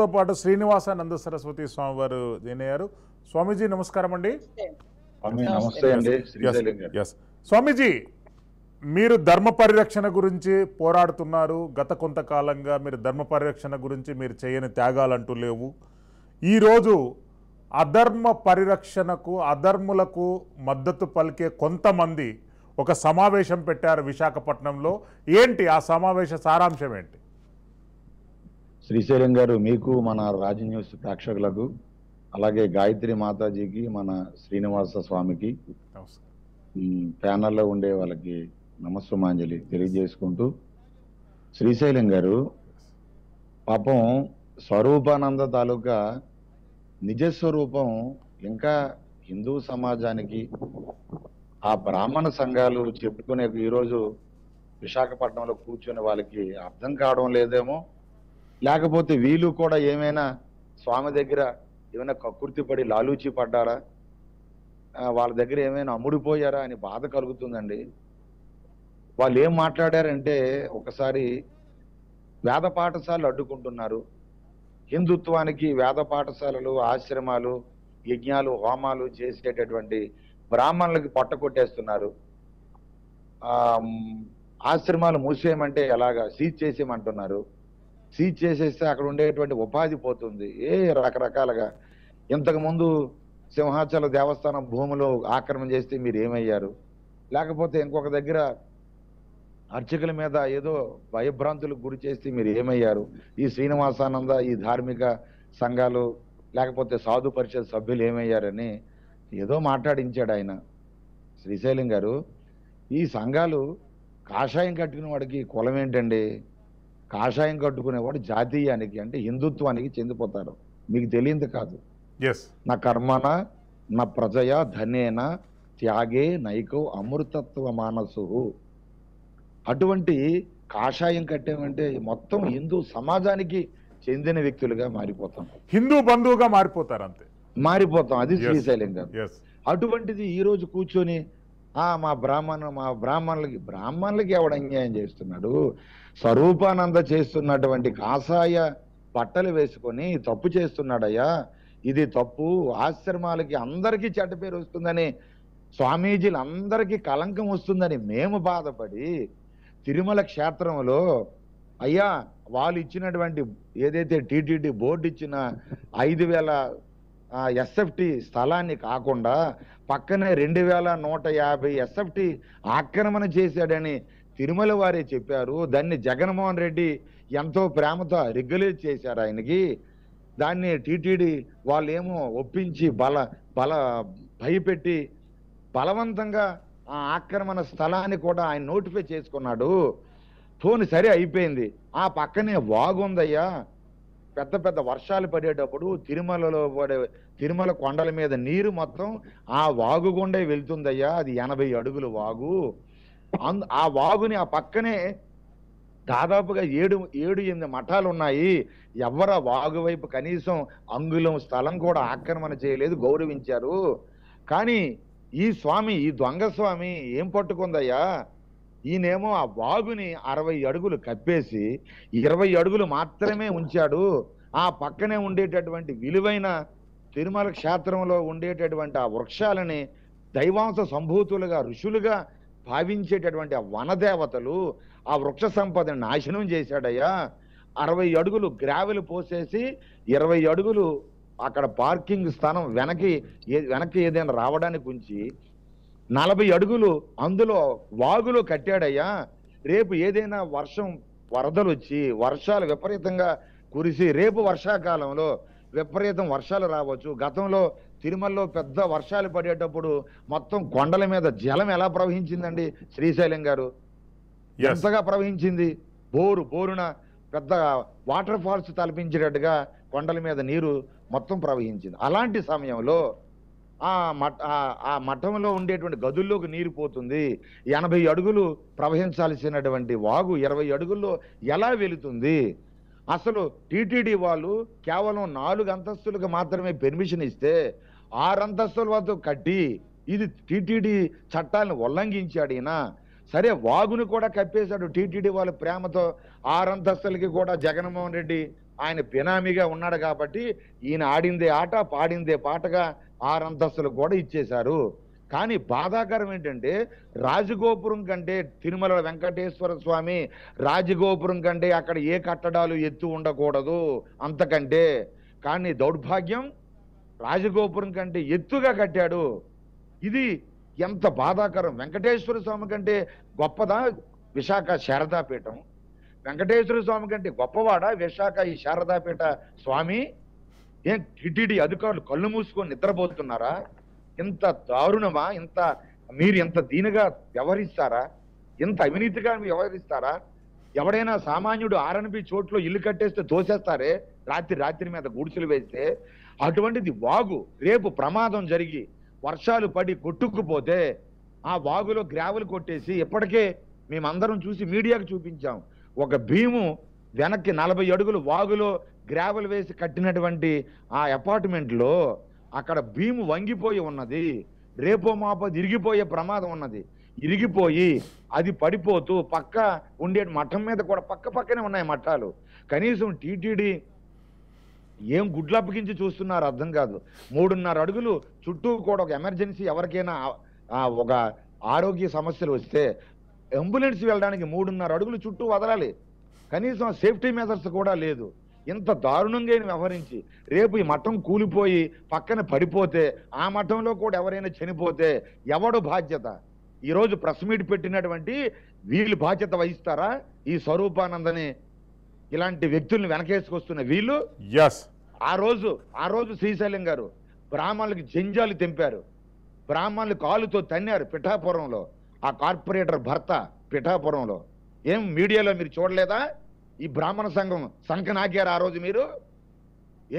తో పాటు శ్రీనివాసానంద సరస్వతి స్వామి వారు జాయిన్ అయ్యారు. స్వామీజీ నమస్కారం అండి. స్వామీజీ మీరు ధర్మ పరిరక్షణ గురించి పోరాడుతున్నారు. గత కొంతకాలంగా మీరు ధర్మ పరిరక్షణ గురించి మీరు చేయని త్యాగాలంటూ లేవు. ఈరోజు అధర్మ పరిరక్షణకు అధర్ములకు మద్దతు పలికే కొంతమంది ఒక సమావేశం పెట్టారు విశాఖపట్నంలో. ఏంటి ఆ సమావేశ సారాంశం ఏంటి? శ్రీశైలం గారు మీకు మన రాజ న్యూస్ ప్రేక్షకులకు అలాగే గాయత్రి మాతాజీకి మన శ్రీనివాస స్వామికి ప్యానల్లో ఉండే వాళ్ళకి నమస్సుమాంజలి తెలియజేసుకుంటూ శ్రీశైలం గారు పాపం స్వరూపానంద తాలూకా నిజస్వరూపం ఇంకా హిందూ సమాజానికి ఆ బ్రాహ్మణ సంఘాలు చెప్పుకునే ఈరోజు విశాఖపట్నంలో కూర్చునే వాళ్ళకి అర్థం కావడం లేదేమో. లేకపోతే వీళ్ళు కూడా ఏమైనా స్వామి దగ్గర ఏమైనా కక్కుర్తి పడి లాలూచి పడ్డారా? వాళ్ళ దగ్గర ఏమైనా అమ్ముడిపోయారా అని బాధ కలుగుతుందండి. వాళ్ళు ఏం మాట్లాడారంటే ఒకసారి వేద పాఠశాలలు అడ్డుకుంటున్నారు. హిందుత్వానికి వేద పాఠశాలలు ఆశ్రమాలు యజ్ఞాలు హోమాలు చేసేటటువంటి బ్రాహ్మణులకి పొట్ట కొట్టేస్తున్నారు ఆశ్రమాలు మూసేయమంటే ఎలాగా? సీజ్ చేసేయమంటున్నారు. సీజ్ చేసేస్తే అక్కడ ఉండేటువంటి ఉపాధి పోతుంది. ఏ రకరకాలుగా. ఇంతకుముందు సింహాచల దేవస్థానం భూములు ఆక్రమణ చేస్తే మీరు ఏమయ్యారు? లేకపోతే ఇంకొక దగ్గర అర్చకుల మీద ఏదో భయభ్రాంతులకు గురి చేస్తే మీరు ఏమయ్యారు? ఈ శ్రీనివాసానంద ఈ ధార్మిక సంఘాలు లేకపోతే సాధు పరిషత్ సభ్యులు ఏమయ్యారని ఏదో మాట్లాడించాడు ఆయన. శ్రీశైలం గారు ఈ సంఘాలు కాషాయం కట్టుకునే వాడికి కులం ఏంటండి? కాషాయం కట్టుకునేవాడు జాతీయానికి అంటే హిందుత్వానికి చెందిపోతారు మీకు తెలియంది కాదు. నా కర్మన నా ప్రజయ ధనేన త్యాగే నైకో అమృతత్వ మానసు. అటువంటి కాషాయం కట్టేమంటే మొత్తం హిందూ సమాజానికి చెందిన వ్యక్తులుగా మారిపోతాం. హిందూ బంధువుగా మారిపోతారు అంతే. మారిపోతాం. అది Yes. శ్రీశైలం ఎస్ అటువంటిది ఈ రోజు కూర్చొని మా బ్రాహ్మణు మా బ్రాహ్మణులకి బ్రాహ్మణులకి ఎవడు అన్యాయం చేస్తున్నాడు? స్వరూపానంద చేస్తున్నటువంటి కాషాయ బట్టలు వేసుకొని తప్పు చేస్తున్నాడయ్యా. ఇది తప్పు. ఆశ్రమాలకి అందరికీ చెడ్డ పేరు వస్తుందని స్వామీజీలందరికీ కలంకం వస్తుందని మేము బాధపడి తిరుమల క్షేత్రంలో అయ్యా వాళ్ళు ఇచ్చినటువంటి ఏదైతే టీటీడీ బోర్డు ఇచ్చిన ఐదు వేల ఎస్ఎఫ్టి స్థలాన్ని కాకుండా పక్కనే రెండు వేల నూట యాభై ఎస్ఎఫ్టి ఆక్రమణ చేశాడని తిరుమల వారే చెప్పారు. దాన్ని జగన్మోహన్ రెడ్డి ఎంతో ప్రేమతో రెగ్యులేట్ చేశారు ఆయనకి. దాన్ని టీటీడీ వాళ్ళు ఏమో ఒప్పించి బల బల భయపెట్టి బలవంతంగా ఆ ఆక్రమణ స్థలాన్ని కూడా ఆయన నోటిఫై చేసుకున్నాడు. ఫోన్ సరే అయిపోయింది. ఆ పక్కనే వాగుందయ్యా. పెద్ద పెద్ద వర్షాలు పడేటప్పుడు తిరుమలలో పడే తిరుమల కొండల మీద నీరు మొత్తం ఆ వాగు గుండే వెళ్తుందయ్యా. అది ఎనభై అడుగుల వాగు. ఆ వాగుని ఆ పక్కనే దాదాపుగా ఏడు ఏడు ఎనిమిది మఠాలు ఉన్నాయి. ఎవరు వాగు వైపు కనీసం అంగుళం స్థలం కూడా ఆక్రమణ చేయలేదు గౌరవించారు. కానీ ఈ స్వామి ఈ దొంగ స్వామి ఏం పట్టుకుందయ్యా? ఈయనేమో ఆ వాగుని అరవై అడుగులు కప్పేసి ఇరవై అడుగులు మాత్రమే ఉంచాడు. ఆ పక్కనే ఉండేటటువంటి విలువైన తిరుమల క్షేత్రంలో ఉండేటటువంటి ఆ వృక్షాలని దైవాంశ సంభూతులుగా ఋషులుగా భావించేటటువంటి ఆ వనదేవతలు ఆ వృక్ష సంపదను నాశనం చేశాడయ్యా. అరవై అడుగులు గ్రావెలు పోసేసి ఇరవై అడుగులు అక్కడ పార్కింగ్ స్థానం వెనక్కి వెనక్కి ఏదైనా రావడానికి ఉంచి నలభై అడుగులు అందులో వాగులో కట్టాడయ్యా. రేపు ఏదైనా వర్షం వరదలు వచ్చి వర్షాలు విపరీతంగా కురిసి రేపు వర్షాకాలంలో విపరీతం వర్షాలు రావచ్చు. గతంలో తిరుమలలో పెద్ద వర్షాలు పడేటప్పుడు మొత్తం కొండల మీద జలం ఎలా ప్రవహించిందండి శ్రీశైలం గారు? ఎంతగా ప్రవహించింది? బోరు బోరున పెద్ద వాటర్ ఫాల్స్ తలపించేటట్టుగా కొండల మీద నీరు మొత్తం ప్రవహించింది. అలాంటి సమయంలో ఆ మఠ ఆ- మఠంలో ఉండేటువంటి గదుల్లోకి నీరు పోతుంది. ఎనభై అడుగులు ప్రవహించాల్సినటువంటి వాగు ఇరవై అడుగుల్లో ఎలా వెళుతుంది? అసలు టీటీడీ వాళ్ళు కేవలం నాలుగు అంతస్తులకు మాత్రమే పెర్మిషన్ ఇస్తే ఆరు అంతస్తుల వద్ద కట్టి ఇది టీటీడీ చట్టాలను ఉల్లంఘించాడు ఈయన. సరే వాగుని కూడా కప్పేశాడు టీటీడీ వాళ్ళ ప్రేమతో. ఆరు అంతస్తులకి కూడా జగన్మోహన్ రెడ్డి ఆయన బినామీగా ఉన్నాడు కాబట్టి ఈయన ఆడిందే ఆట పాడిందే పాటగా ఆరు అంతస్తులు కూడా ఇచ్చేశారు. కానీ బాధాకరం ఏంటంటే రాజగోపురం కంటే తిరుమల వెంకటేశ్వర స్వామి రాజగోపురం కంటే అక్కడ ఏ కట్టడాలు ఎత్తు ఉండకూడదు అంతకంటే. కానీ దౌర్భాగ్యం రాజగోపురం కంటే ఎత్తుగా కట్టాడు. ఇది ఎంత బాధాకరం. వెంకటేశ్వర స్వామి కంటే గొప్పదా విశాఖ శారదాపీఠం? వెంకటేశ్వర స్వామి కంటే గొప్పవాడా విశాఖ ఈ శారదాపీఠ స్వామి? ఏం టిటిడి అధికారులు కళ్ళు మూసుకొని నిద్రపోతున్నారా? ఇంత దారుణమా? ఇంత మీరు ఇంత దీనిగా వ్యవహరిస్తారా? ఇంత అవినీతిగా వ్యవహరిస్తారా? ఎవడైనా సామాన్యుడు ఆర్ఎన్బి చోట్లో ఇల్లు కట్టేస్తే తోసేస్తారే? రాత్రి రాత్రి మీద గుడిసెలు వేస్తే? అటువంటిది వాగు. రేపు ప్రమాదం జరిగి వర్షాలు పడి కొట్టుకుపోతే ఆ వాగులో గ్రావెల్ కొట్టేసి ఇప్పటికే మేమందరం చూసి మీడియాకు చూపించాం. ఒక భీము వెనక్కి నలభై అడుగులు వాగులో గ్రావెల్ వేసి కట్టినటువంటి ఆ అపార్ట్మెంట్లో అక్కడ భీము వంగిపోయి ఉన్నది. రేపో మాపో ఇరిగిపోయే ప్రమాదం ఉన్నది. ఇరిగిపోయి అది పడిపోతూ పక్క ఉండే మఠం మీద కూడా పక్క పక్కనే ఉన్నాయి మఠాలు. కనీసం టీటీడీ ఏం గుడ్లు అప్పగించి చూస్తున్నారు అర్థం కాదు. మూడున్నర అడుగులు చుట్టూ కూడా ఒక ఎమర్జెన్సీ ఎవరికైనా ఒక ఆరోగ్య సమస్యలు వస్తే అంబులెన్స్ వెళ్ళడానికి మూడున్నర అడుగులు చుట్టూ వదలాలి. కనీసం సేఫ్టీ మెజర్స్ కూడా లేదు. ఇంత దారుణంగా వ్యవహరించి రేపు ఈ మఠం కూలిపోయి పక్కన పడిపోతే ఆ మఠంలో కూడా ఎవరైనా చనిపోతే ఎవడు బాధ్యత? ఈరోజు ప్రెస్ మీట్ పెట్టినటువంటి వీళ్ళు బాధ్యత వహిస్తారా? ఈ స్వరూపానందని ఇలాంటి వ్యక్తుల్ని వెనకేసుకొస్తున్న వీళ్ళు? ఎస్ ఆ రోజు ఆ రోజు శ్రీశైలం గారు బ్రాహ్మణులకి జంజాలు తెంపారు. బ్రాహ్మణులు కాలుతో తన్నారు పిఠాపురంలో. ఆ కార్పొరేటర్ భర్త పిఠాపురంలో. ఏం మీడియాలో మీరు చూడలేదా? ఈ బ్రాహ్మణ సంఘం సంఖ నాకారు ఆ రోజు మీరు?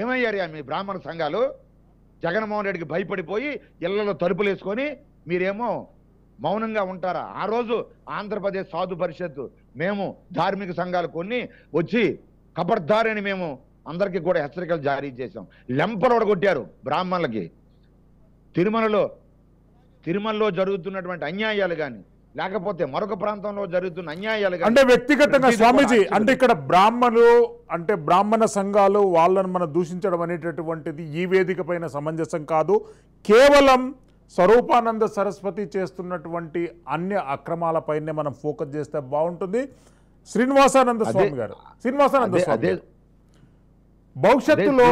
ఏమయ్యారు మీ బ్రాహ్మణ సంఘాలు? జగన్మోహన్ రెడ్డికి భయపడిపోయి ఇళ్ళలో తలుపులు వేసుకొని మీరేమో మౌనంగా ఉంటారా? ఆ రోజు ఆంధ్రప్రదేశ్ సాధు పరిషత్తు మేము ధార్మిక సంఘాలు కొన్ని వచ్చి కబర్దారని మేము అందరికీ కూడా హెచ్చరికలు జారీ చేశాం. లెంపలు కొట్టారు బ్రాహ్మణులకి. తిరుమలలో తిరుమలలో జరుగుతున్నటువంటి అన్యాయాలు కానీ లేకపోతే మరొక ప్రాంతంలో జరుగుతున్న అన్యాయాలు అంటే వ్యక్తిగతంగా స్వామీజీ అంటే ఇక్కడ బ్రాహ్మణులు అంటే బ్రాహ్మణ సంఘాలు వాళ్ళని మనం దూషించడం అనేటటువంటిది ఈ వేదిక పైన సమంజసం కాదు. కేవలం స్వరూపానంద సరస్వతి చేస్తున్నటువంటి అన్య అక్రమాలపైనే మనం ఫోకస్ చేస్తే బాగుంటుంది. శ్రీనివాసానంద స్వామి గారు శ్రీనివాసానంద స్వామి భవిష్యత్తులో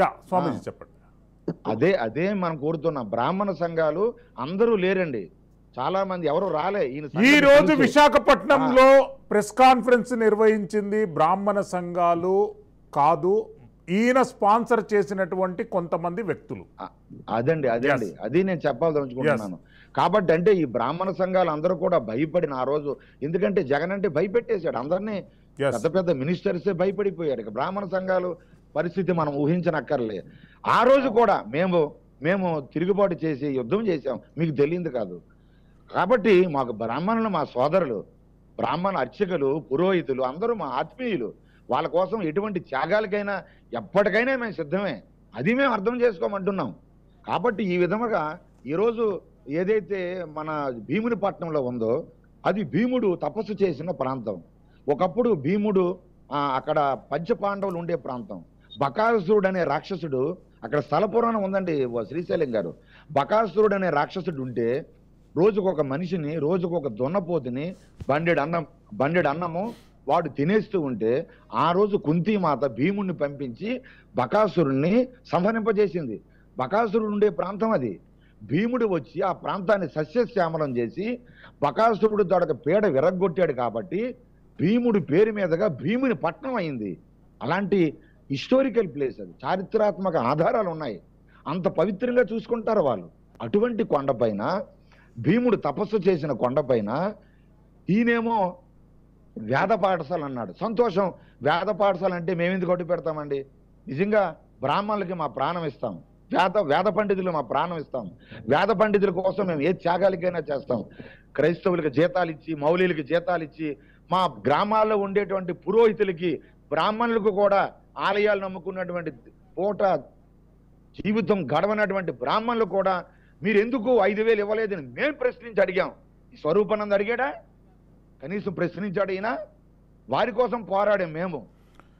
యా స్వామీజీ చెప్పండి. అదే అదే మనం కోరుతున్నాం బ్రాహ్మణ సంఘాలు అందరూ లేరండి. చాలా మంది ఎవరు రాలే. ఈయన ఈ రోజు. విశాఖపట్నంలో ప్రెస్ కాన్ఫరెన్స్ నిర్వహించింది బ్రాహ్మణ సంఘాలు కాదు. ఈయన స్పాన్సర్ చేసినటువంటి కొంతమంది వ్యక్తులు. అదండి అదండి. అది నేను చెప్పాలనుకుంటున్నాను కాబట్టి అంటే ఈ బ్రాహ్మణ సంఘాలు అందరూ కూడా భయపడిన ఆ రోజు ఎందుకంటే జగన్ అంటే భయపెట్టేశాడు. అందరినీ. పెద్ద పెద్ద మినిస్టర్సే భయపడిపోయారు. ఇక బ్రాహ్మణ సంఘాలు పరిస్థితి మనం ఊహించనక్కర్లే. ఆ రోజు కూడా మేము మేము తిరుగుబాటు చేసి యుద్ధం చేశాం. మీకు తెలియదు కాదు. కాబట్టి మాకు బ్రాహ్మణులు మా సోదరులు బ్రాహ్మణ అర్చకులు పురోహితులు అందరూ మా ఆత్మీయులు. వాళ్ళ కోసం ఎటువంటి త్యాగాలకైనా ఎప్పటికైనా మేము సిద్ధమే. అది మేము అర్థం చేసుకోమంటున్నాం. కాబట్టి ఈ విధముగా ఈరోజు ఏదైతే మన భీముని పట్టణంలో ఉందో అది భీముడు తపస్సు చేసిన ప్రాంతం. ఒకప్పుడు భీముడు అక్కడ అక్కడ పంచపాండవులు ఉండే ప్రాంతం. బకాసురుడు అనే రాక్షసుడు అక్కడ స్థలపురాణం ఉందండి శ్రీశైలం గారు. బకాసురుడు అనే రాక్షసుడు ఉంటే రోజుకొక మనిషిని రోజుకు ఒక దున్నపోతుని బండెడు అన్నం బండెడు అన్నము వాడు తినేస్తూ ఉంటే ఆ రోజు కుంతిమాత భీముణ్ణి పంపించి బకాసురుణ్ణి సంహరింపజేసింది. బకాసురుడు ఉండే ప్రాంతం అది. భీముడు వచ్చి ఆ ప్రాంతాన్ని సస్యశ్యామలం చేసి బకాసురుడు తొడక పీడ విరగ్గొట్టాడు కాబట్టి భీముడి పేరు మీదుగా భీముని పట్నం అయింది. అలాంటి హిస్టోరికల్ ప్లేస్ అది. చారిత్రాత్మక ఆధారాలు ఉన్నాయి అంత పవిత్రంగా చూసుకుంటారు వాళ్ళు. అటువంటి కొండపైన భీముడు తపస్సు చేసిన కొండపైన ఈయనేమో వేద పాఠశాల అన్నాడు. సంతోషం వేద పాఠశాల అంటే మేమెందుకు కొట్టి పెడతామండి? నిజంగా బ్రాహ్మణులకి మా ప్రాణం ఇస్తాం. వేద వేద పండితులు మా ప్రాణం ఇస్తాం. వేద పండితుల కోసం మేము ఏ త్యాగాలకైనా చేస్తాం. క్రైస్తవులకి జీతాలు ఇచ్చి మౌలీలకి జీతాలు ఇచ్చి మా గ్రామాల్లో ఉండేటువంటి పురోహితులకి బ్రాహ్మణులకు కూడా ఆలయాలు నమ్ముకున్నటువంటి పూట జీవితం గడవనటువంటి బ్రాహ్మణులు కూడా మీరు ఎందుకు ఐదు వేలు ఇవ్వలేదని మేము ప్రశ్నించి అడిగాం. ఈ స్వరూపానంద అడిగాడా? కనీసం ప్రశ్నించాడు ఈయన వారి కోసం పోరాడాం మేము.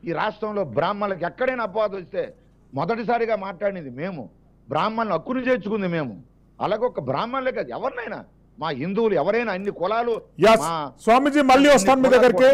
ఈ రాష్ట్రంలో బ్రాహ్మణులకు ఎక్కడైనా అపవాదం వస్తే మొదటిసారిగా మాట్లాడింది మేము. బ్రాహ్మణులు హక్కును చేర్చుకుంది మేము. అలాగే ఒక బ్రాహ్మణులే కాదు ఎవరినైనా. మా హిందువులు ఎవరైనా అన్ని కులాలు స్వామీజీ మళ్ళీ వస్తాను మీ దగ్గరికి.